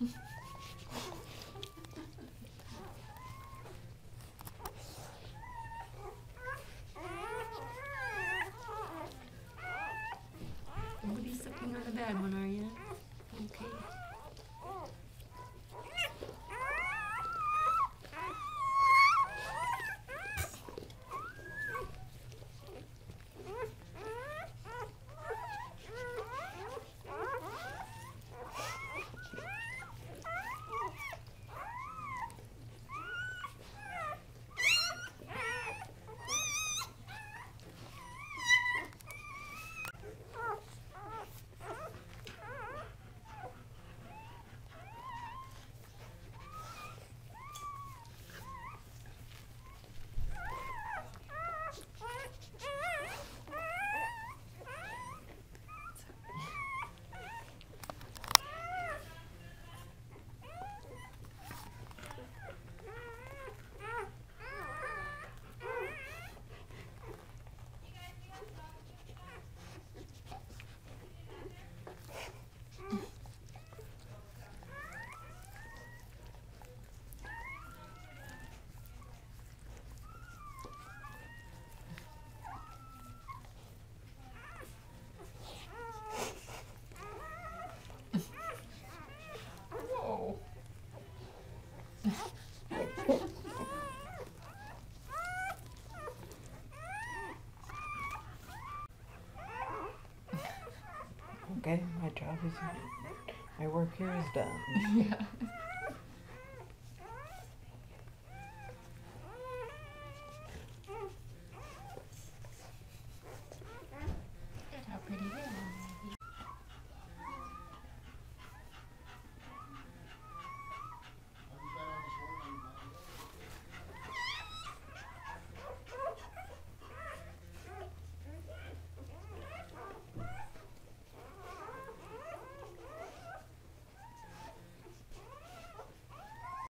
Nobody's sucking on the bad one, are you? Okay. okay? My job is done. my work here is done. Yeah. How pretty